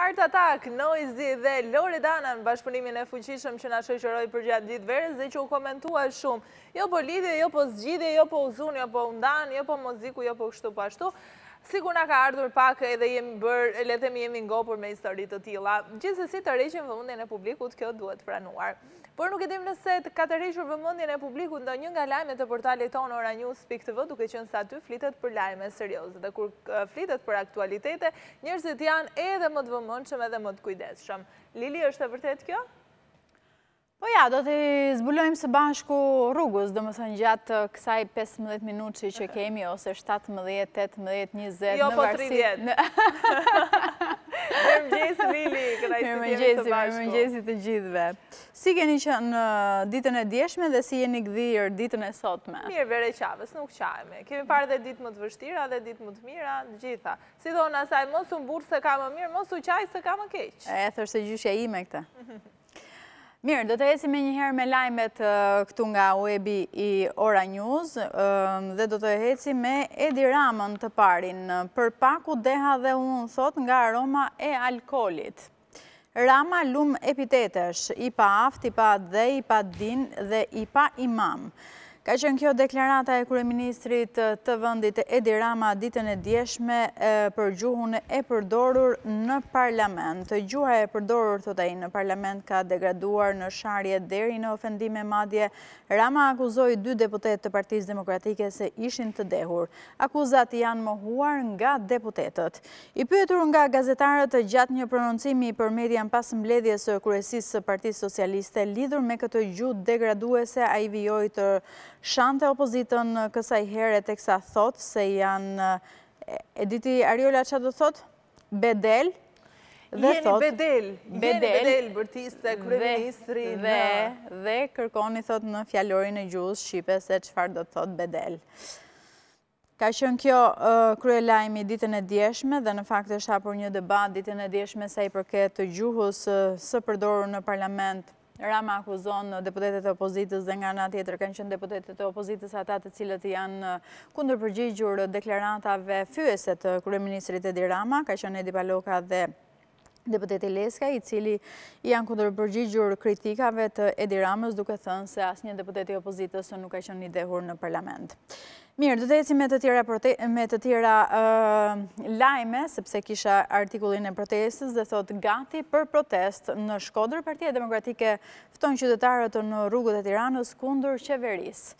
Heart Attack, Noizy dhe Loredana në bashkëpunimin e fuqishëm që na shoqëroi përgjatë ditëve të verës dhe që u komentua shumë. Jo po lidhje, jo po zgjidhje, jo po u zunë, jo po u ndanë, jo po Mozziku, jo po kështu po ashtu. Sikur na ka ardhur pak edhe jemi bërë, le themi jemi ngopur me histori të tilla. Gjithsesi tërheqin vëmendjen e publikut, kjo duhet pranuar. Por nuk e dimë nëse ka tërhequr vëmendjen e publikut ndonjë nga lajmet e portalit tonë oranews.tv, duke qenë se aty flitet për lajme serioze dhe kur flitet për aktualitete, njerëzit janë edhe më të vëmendshëm edhe më të kujdesshëm. Lili, është e vërtetë kjo? Po ja, do ta zbulojmë së bashku rrugës, domethënë gjatë Kësaj pesëmbëdhjetëminutëshi që kemi, ose shtatëmbëdhjetë, tetëmbëdhjetë, njëzet, në varësi të... Jo, po tridhjetë. Mirëmëngjesi, Lili, kënaqësi të jemi së bashku. Mirëmëngjesi të gjithëve. Si keni qenë ditën e djeshme dhe si jeni gdhirë ditën e sotme? Mirë, vere qavës, nuk qahemi. Kemi parë dhe ditë më të vështira dhe ditë më të mira, gjitha. Si thonë asaj, mos u mburr se ka më mirë, mos u qaj se ka më keq. E, thoshte gjyshja ime këtë. Mirë, do të eci menjëherë me lajmet këtu nga webi i Ora News dhe do të eci me Edi Ramën të parin për pak u deha dhe unë thotë nga aroma e alkoolit. Rama lumë epitetesh, i paaftë, i pa dhe, i pa din dhe i pa iman. Ka qenë kjo deklarata e kryeministrit të vendit Edi Rama ditën e djeshme për gjuhën e përdorur në parlament. Gjuha e përdorur thotë ai në parlament ka degraduar në sharje deri në ofendime madje Rama akuzoi dy deputetë të Partisë Demokratike se ishin të dehur. Akuzat janë mohuar nga deputetët. I pyetur nga gazetarët gjatë një prononcimi për median pas mbledhjes së kryesisë së Partisë Socialiste lidhur me këtë gjuhë degraduese ai vijoi të shante opozitën kësaj here teksa thotë se janë e di ti Ariola çfarë do të thotë? Bedel dhe jeni thotë, bedel, jeni bedel bërtiste kryeministri dhe kërkoni thotë në fjalorin e gjuhës shqipe se çfarë do të thotë bedel. Ka qenë kjo kryelajmi ditën e djeshme dhe në fakt është hapur një debat ditën e djeshme sa i përket gjuhës së përdorur në parlament. Rama akuzon deputetët e opozitës dhe nga ana tjetër kanë qenë deputetët e opozitës ata të cilët i janë kundërpërgjigjur deklaratave fyese të kryeministrit Edi Rama, ka qenë Edi Paloka dhe deputeti Leska, i cili i janë kundërpërgjigjur kritikave të Edi Ramës, duke thënë se asnjë deputet i opozitës nuk ka qenë i dehur në parlament. Mirë, do të eci me të tjera, me të tjera lajme, sepse kisha artikullin e protestës dhe thotë gati për protestë në Shkodër, Partia Demokratike fton qytetarët në rrugët e Tiranës kundër qeverisë.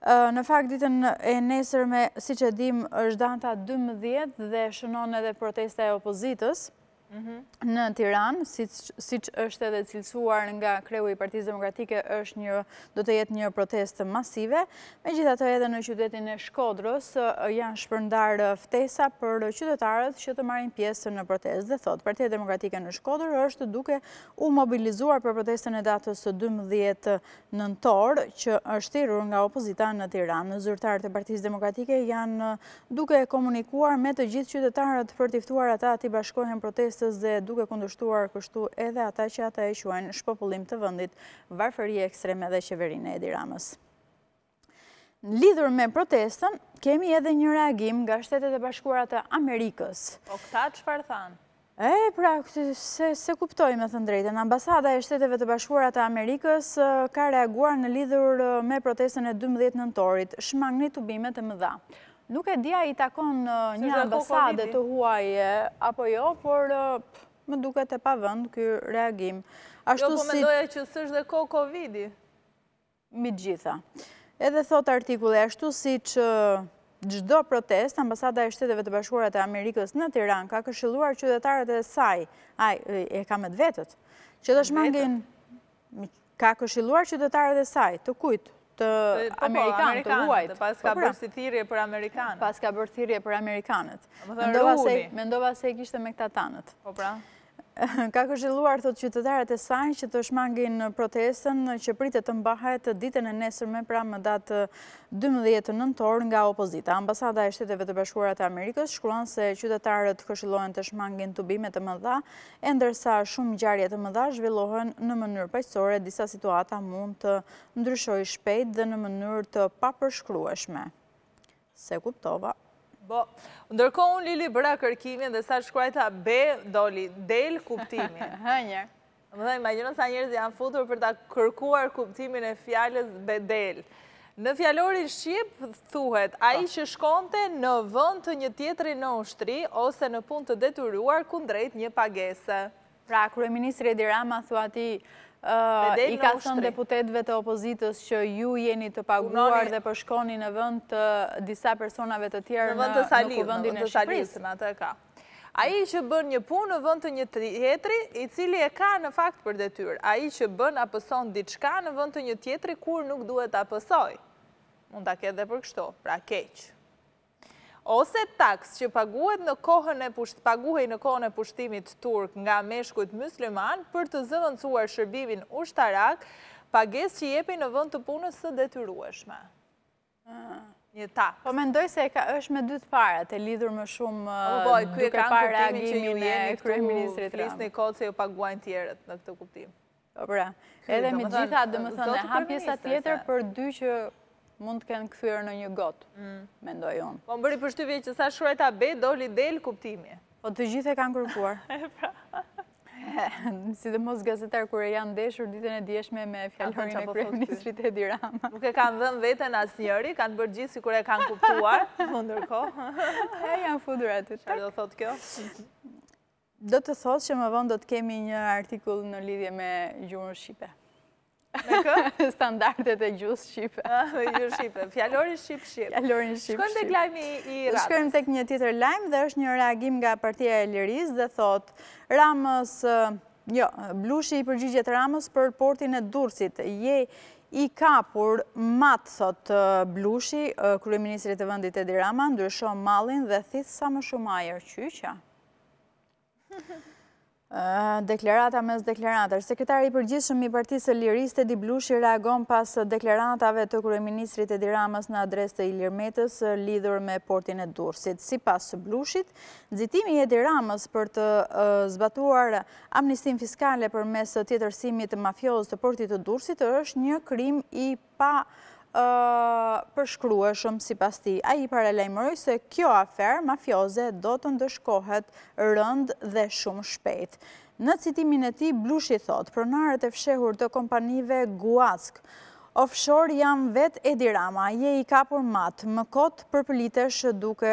Në fakt ditën e nesërme, siç e dimë, është data 12 dhe shënon edhe protesta e opozitës mhm. në Tiranë, siç është edhe cilësuar nga kreu i Partisë Demokratike, është një, do të jetë një protestë masive. Megjithatë edhe në qytetin e Shkodrës, janë shpërndarë ftesa për qytetarët që të marrin pjesë në protestë. Dhe thotë, Partia Demokratike në Shkodrë është duke u mobilizuar për protestën e datës 12 nëntor që është thirrur nga opozita në Tiranë. Zyrtarët e Partisë Demokratike janë duke komunikuar me të gjithë qytetarët për t'i ftuar ata t'i bashkohen protestës dhe duke kundërshtuar kështu edhe ata që ata e quajnë shpopullim të vendit, varfëri ekstreme dhe qeverinë e Edi Ramës. Në lidhur me protestën, kemi edhe një reagim nga Shtetet e Bashkuara të Amerikës. O po këta çfarë thanë? E, pra, s'e kuptoj me thënë të drejtën, ambasada e Shteteve të Bashkuara të Amerikës ka reaguar në lidhur me protestën e 12 nëntorit, shmangni tubimet e mëdha. Nuk e di a i takon një ambasade të huaje, apo jo, por më duket e pavend ky reagim. Jo, po mendoja që s'është dhe kohë Covid-i. Mbi të gjitha. Edhe thotë artikulli, ashtu siç çdo protestë, ambasada e Shteteve të Bashkuara të Amerikës në Tiranë, ka këshilluar qytetarët e saj, a e ka me të vetët, që të shmangin, ka këshilluar qytetarët e saj, të kujt, të po, po, Amerikanë, të ruajtë. Pas ka bërë si thirje për Amerikanë. Pas ka bërë thirje për Amerikanët. Mendova se e kishte me këta tanët. Po pra. ka këshilluar thotë qytetarët e saj që të shmangin protestën që pritet të mbahet ditën e nesërme pra më datë 12 nëntor nga opozita. Ambasada e Shteteve të Bashkuara të Amerikës shkruan se qytetarët këshillohen të shmangin tubime të mëdha, e ndërsa shumë ngjarje të mëdha zhvillohen në mënyrë paqësore, disa situata mund të ndryshojë shpejt dhe në mënyrë të papërshkrueshme. S'e kuptova. Po, ndërkohë unë Lili bëra kërkimin dhe sa shkruajta B, doli, del kuptimi. Hënjër. Më dhe imagjino sa njerëz janë futur për ta kërkuar kuptimin e fjalës bedel. Në fjalorin Shqip, thuhet, ai, po, që shkonte në vend të një tjetri në ushtri, ose në punë të detyruar kundrejt një pagese. Pra, kryeministri Edi Rama, thua ti, i ka thënë deputetëve të opozitës që ju jeni të paguar dhe po shkoni në vend të disa personave të tjerë në Kuvendin e Shqipërisë. Në vend të ka. Ai që bën një punë në vend të një tjetri, i cili e ka në fakt për detyrë. Ai që bën a pëson diçka në vend të një tjetri, kur nuk duhet ta pësojë. Mund ta ketë dhe për kështu, pra keq. Ose taksë që paguhet në kohën e, paguhej në kohën e pushtimit turk nga meshkujt myslimanë për të zëvendësuar shërbimin ushtarak, pagesë që jepej në vend të punës së detyrueshme. Një taksë. Po mendoj se është me dy të parat, e lidhur më shumë duke parë reagimin e kryeministrit Rama. Flisni kot se ju paguajnë të tjerët në këtë kuptim. Po pra, edhe me gjithë atë domethënë, ha pjesa tjetër për dy që mund të kenë kthyer ndonjë gotë, mm. mendoj unë. Po më bëri përshtypje që sa shkruajta bedel, doli, del kuptimi. Po të gjithë e kanë kërkuar. Pra. Sidomos gazetarët kur janë ndeshur ditën e djeshme me fjalorin e, po, kryeministrit Edi Rama. Nuk e kanë dhënë veten asnjëri, kanë bërë gjithë sikur e kanë kuptuar, ndërkohë. E janë futur aty. Ça do thotë kjo? Do të thotë që më vonë do të kemi një artikull në lidhje me gjuhën shqipe. Me kë? Standartet e gjuhës shqipe. Ah, me gjuhën shqipe. Fjalorin shqip shqip. Fjalorin shqip shqip. Shkojmë tek lajmi i radhës. Shkojmë tek një tjetër lajm dhe është një reagim nga Partia e Lirisë dhe thotë Ramës Jo, Blushi i përgjigjet Ramës për portin e Durrësit. Je i kapur mat, thot Blushi, kryeministrit të vendit Edi Rama, ndrysho mallin dhe thith sa më shumë ajër qyqa. Deklarata mes deklaratash. Sekretari i përgjithshëm i Partisë së Lirisë Tedi Blushi reagon pas deklaratave të kryeministrit Edi Ramës në adresë të Ilir Metës lidhur me portin e Durrësit. Sipas Blushit, nxitimi i Edi Ramës për të zbatuar amnistinë fiskale përmes tjetërsimit mafioz të portit të Durrësit është një krim i papërshkrueshëm sipas tij. Ai paralajmëroi se kjo aferë mafioze do të ndëshkohet rëndë dhe shumë shpejt. Në citimin e tij, Blushi thotë, pronarët e fshehur të kompanive guaskë offshore janë vetë Edi Rama, je i kapur mat, më kot përpëlitesh duke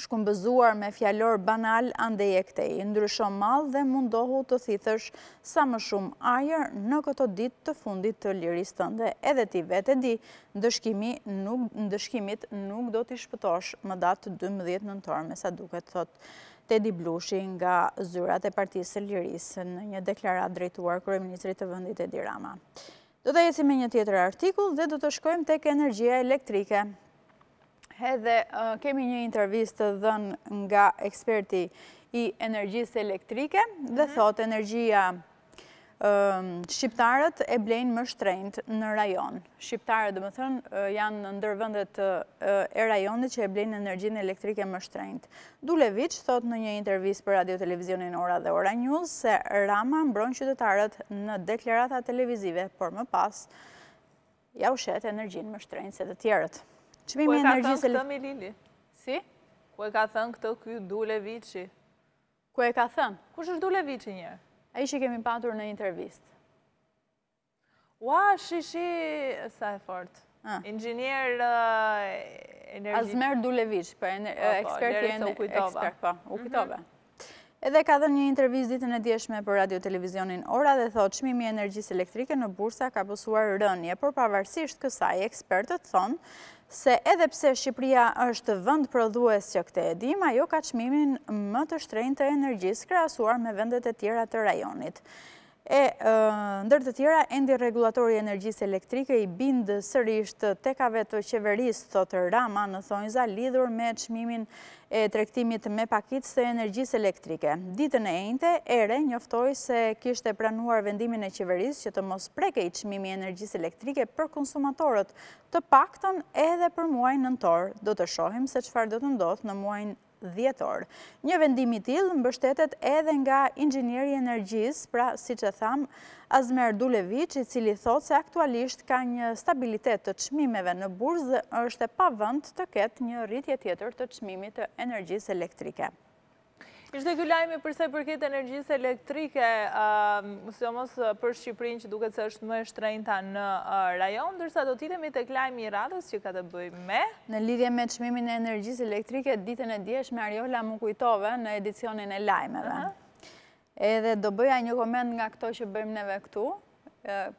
shkumëzuar me fjalor banal andej e këtej, ndrysho mall dhe mundohu të thithësh sa më shumë ajër në këto ditë të fundit të lirisë tënde. Edhe ti vetë e di, ndëshkimi nuk ndëshkimit nuk do t'i shpëtosh më datë dymbëdhjetë nëntor me sa duket thotë Tedi Blushi nga zyrat e Partisë së Lirisë në një deklaratë drejtuar kryeministrit të vendit Edi Rama. Do të ecim me një tjetër artikull dhe do të shkojmë tek energjia elektrike. Edhe kemi një intervistë të dhënë nga eksperti i energjisë elektrike dhe mhm. thotë energjia, shqiptarët e blejnë më shtrenjtë në rajon. Shqiptarët, domethënë, janë ndër vendet e rajonit që e blejnë energjinë elektrike më shtrenjtë. Duleviç thotë në një intervistë për Radio Televizionin Ora dhe Ora News se Rama mbron qytetarët në deklarata televizive, por më pas jua shet energjinë më shtrenjtë se të tjerët. Çmimi i energjisë elektrike. Ku e ka thënë këtë, mi Lili? Si? Ku e ka thënë këtë ky Duleviçi? Ku e ka thënë? Kush është Duleviçi njëherë? Ai që kemi patur në intervistë. Ua, shi, shi, sa e fort. Inxhinier energjik. Azmer Duleviç, po, po, ekspert energjie. U kujtova. Po, u kujtova. Edhe ka dhënë një intervistë ditën e djeshme për radio televizionin Ora dhe thotë, çmimi i energjisë elektrike në bursa ka pësuar rënie, por pavarësisht kësaj, ekspertët thonë se edhe pse Shqipria është vend prodhues që këtë e dimë, ajo ka çmimin më të shtrenjtë të energjisë krahasuar me vendet e tjera të rajonit. E, ndër të tjera, Enti Rregullator i energjisë elektrike i bindet sërish tekave të qeverisë, thotë Rama në thonjza lidhur me çmimin e tregtimit me pakicë të energjisë elektrike. Ditën e enjte, ERE njoftoi se kishte pranuar vendimin e qeverisë që të mos prekej çmimi i energjisë elektrike për konsumatorët, të paktën edhe për muajin nëntor. Do të shohim se çfarë do të ndodhë në muajin dhjetor. Një vendim i tillë mbështetet edhe nga inxhinieri i energjisë, pra siç e thamë, Azmer Duleviç, i cili thotë se aktualisht ka një stabilitet të çmimeve në bursë dhe është e pavend të ketë një rritje tjetër të çmimit të energjisë elektrike. Ishte ky lajmi për sa i përket energjisë elektrike, sidomos për Shqipërinë që duket se është më e shtrenjta në rajon, ndërsa do të hidhemi tek lajmi i radhës që ka të bëjë me Në lidhje me çmimin e energjisë elektrike, ditën e djeshme Ariola m'u kujtove në edicionin e lajmeve. Edhe do bëja një koment nga këto që bëjmë neve këtu.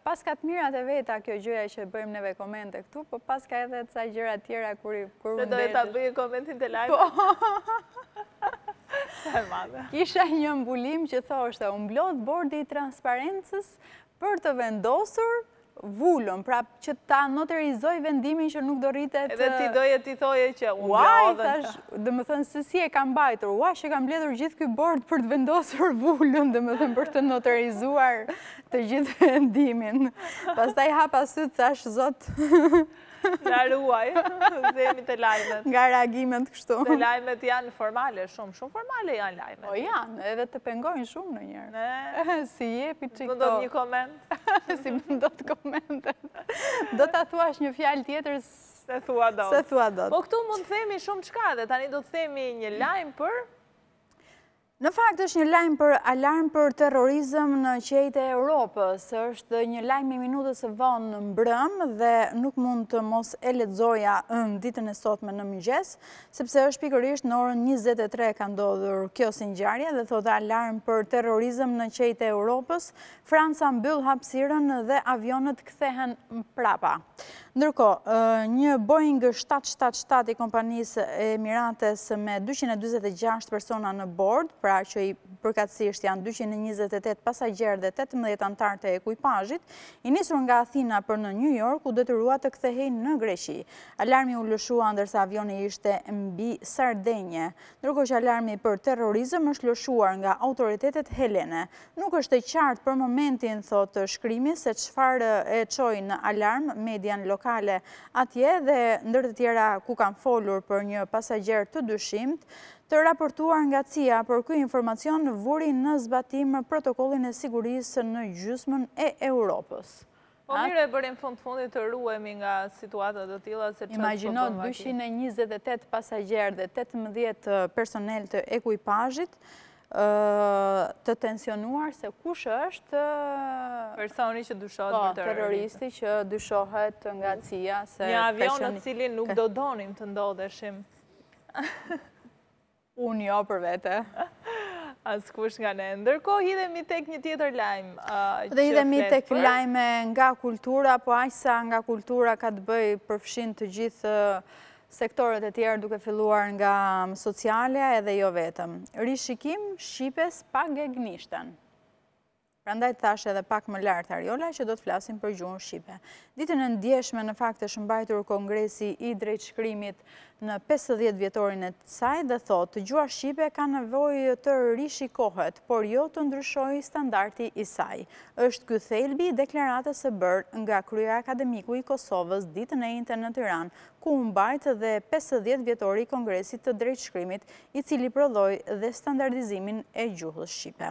Paska të mirat e veta kjo gjëja që bëjmë neve komente këtu, po paska edhe ca gjëra tjera kur i kur Se doje ta bëje komentin te lajmet? Po. Kisha një mbulim që thoshte, u mblodh bordi i transparencës për të vendosur vulën, pra që ta noterizojë vendimin që nuk do rritet... Edhe ti doje t'i thoje që u mblodhën. Ua, thashë, domethënë, se si e kam mbajtur, ua, qenka mbledhur gjithë ky bord për të vendosur vulën, domethënë, për të noterizuar të gjithë vendimin. Pastaj hapa sytë, thashë, Zot... Na ruaj, se jemi te lajmet. Nga reagimet kështu. Te lajmet janë formale, shumë, shumë formale janë lajmet. Po janë, edhe të pengojnë shumë ndonjëherë. Si jepi që këto. Me ndonjë koment. Si më do të komentet. Do të thuash një fjalë tjetër. S'e thua dot. S'e thua dot. Po këtu mund të themi shumëçka dhe tani do të themi një lajm për... Në fakt është një lajm për alarm për terrorizëm në qiejt e Europës. Është një lajm i minutës së vonë mbrëmë dhe nuk mund të mos e lexoja në ditën e sotme në mëngjes, sepse është pikërisht në orën 23 ka ndodhur kjo si ngjarje dhe thotë alarm për terrorizëm në qejtë e Europës, Franca mbyll hapësirën dhe avionët kthehen prapa. Ndërkohë, një Boeing 777 i kompanisë Emirates me 246 persona në bord, pra që përkatësisht janë 228 pasagjerë dhe 18 anëtarë të ekuipazhit, i nisur nga Athina për në New York u detyrua të kthehej në Greqi. Alarmi u lëshua ndërsa avioni ishte mbi Sardenjë, ndërkohë që alarmi për terrorizëm është lëshuar nga autoritetet helene, Nuk është e qartë për momentin, thotë shkrimi, se çfarë e çoi në alarm median lokale atje dhe ndër të tjera ku kanë folur për një pasagjer të dyshimtë, të raportuar nga CIA, por ky informacion vuri në zbatim protokollin e sigurisë në gjysmën e Europës. Po mirë e bëjnë fund fundit të ruhemi nga situata të tilla se qëtë përpërmati. Imagino 228 pasagjerë dhe 18 personel të ekuipazhit të tensionuar se kush është... Personi që dyshohet për terroristi. Po, terroristi që dyshohet nga CIA se... Një avion në të cilin nuk do donim të ndodheshim. Unë jo për vete. Askush nga ne. Ndërkohë hidhemi tek një tjetër lajm. Dhe hidhemi tek lajme nga kultura, po aq sa nga kultura ka të bëjë përfshin të gjithë sektorët e tjerë duke filluar nga sociale edhe jo vetëm. Rishikim shqipes pa gegnishten. Prandaj thashë edhe pak më lart Ariola që do të flasim për gjuhën shqipe. Ditën e djeshme në fakt është mbajtur Kongresi i Drejtshkrimit në 50 vjetorin e saj dhe thotë gjuha shqipe ka nevojë të rishikohet, por jo të ndryshojë standardi i saj. Është ky thelbi i deklaratës së bërë nga kryeakademiku i Kosovës ditën e enjte në Tiranë, ku u mbajt dhe 50 vjetori i Kongresit të Drejtshkrimit i cili prodhoi dhe standardizimin e gjuhës shqipe.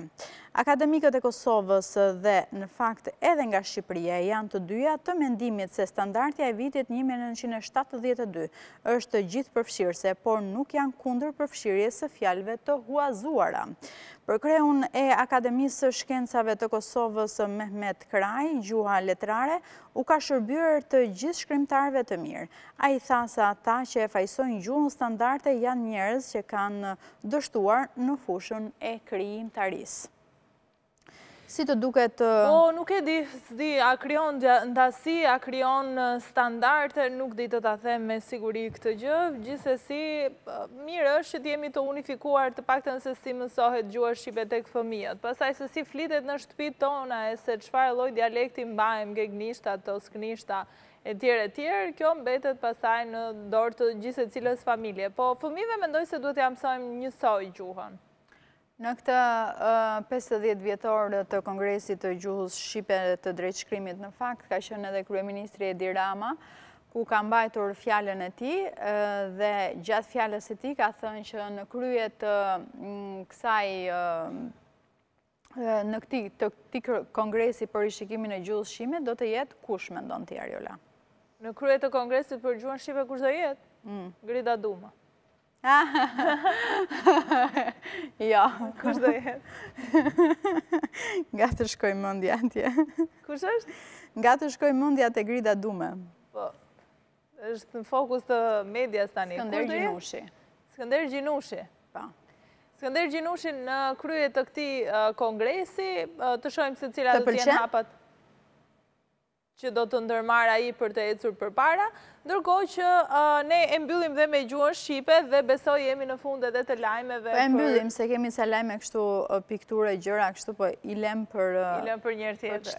Akademikët e Kosovës dhe, në fakt, edhe nga Shqipëria janë të dyja të mendimit se standardja e vitit 1972 është gjithëpërfshirëse, por nuk janë kundër përfshirjes së fjalëve të huazuara. Për kreun e Akademisë së Shkencave të Kosovës Mehmet Kraja, gjuha letrare u ka shërbyer të gjithë shkrimtarëve të mirë. Ai tha se ata që e fajësojnë gjuhën standarde janë njerëz që kanë dështuar në fushën e krijimtarisë. Si të duket... Po, nuk e di, s'di, a krijon ndasi, a krijon standarde, nuk di të ta them me siguri këtë gjë, gjithsesi, mirë është që të jemi të unifikuar të paktën se si mësohet gjuha shqipe tek fëmijët, pastaj se si flitet në shtëpitë tona e se çfarë lloj dialekti mbajmë, gegnishta, toskërishtja, Etj etj kjo mbetet pastaj në dorë të gjithsecilës familje. Po fëmijëve mendoj se duhet t'ua mësojmë njësoj gjuhën. Në këtë pesëdhjetë vjetor të Kongresit të Gjuhës Shqipe të Drejtshkrimit në fakt ka qenë edhe kryeministri Edi Rama, ku ka mbajtur fjalën e tij dhe gjatë fjalës së tij ka thënë që në krye të kësaj në këtij të këtij kongresi për rishikimin e gjuhës shqipe, do të jetë kush mendon ti, Ariola? Në krye të kongresit për gjuhën shqipe, kush do jetë? Mm. Grida Duma. Jo. Kush do jetë? Nga të shkoi mendja atje. Kush është? Nga të shkoi mendja te Grida Duma. Po. është në fokus të medias tani. Skënder Gjinushi. Skënder Gjinushi. Pa. Skënder Gjinushi në krye të këtij kongresi, të shohim se cilat do jenë hapat që do të ndërmarrë ai për të ecur përpara, ndërkohë që ne e mbyllim dhe me gjuhën shqipe dhe besoj jemi në fund edhe të lajmeve. Po e mbyllim, se kemi ca lajme kështu pikture gjëra, kështu po i lëmë për... I lëmë për një herë tjetër.